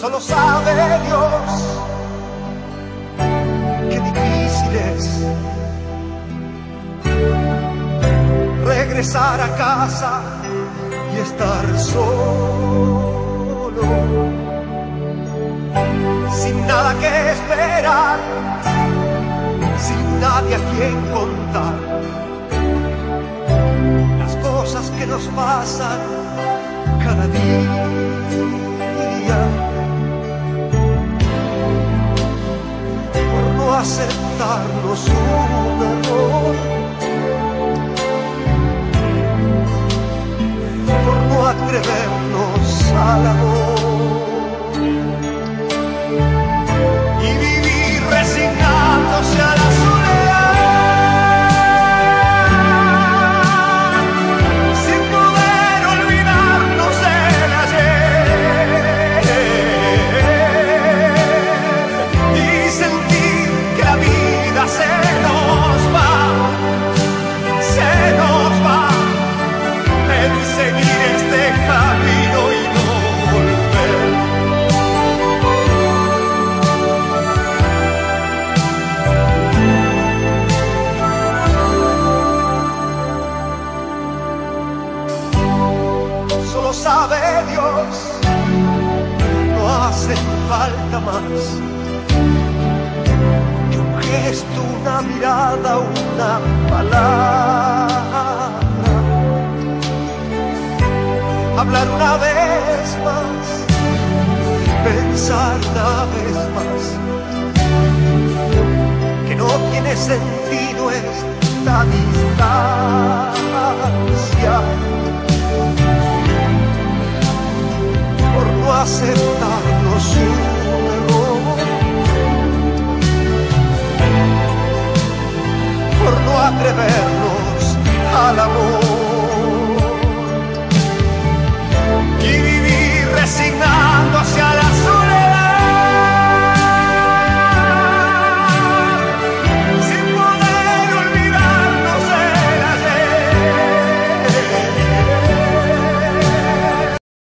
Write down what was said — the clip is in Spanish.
Solo sabe Dios qué difícil es regresar a casa y estar solo, sin nada que esperar, sin nadie a quien contar las cosas que nos pasan cada día. Aceptarnos un error. Por no atrevernos sabe Dios, no hace falta más que un gesto, una mirada, una palabra. Hablar una vez más, pensar una vez más, que no tiene sentido esta distancia, aceptarnos un error, por no amor.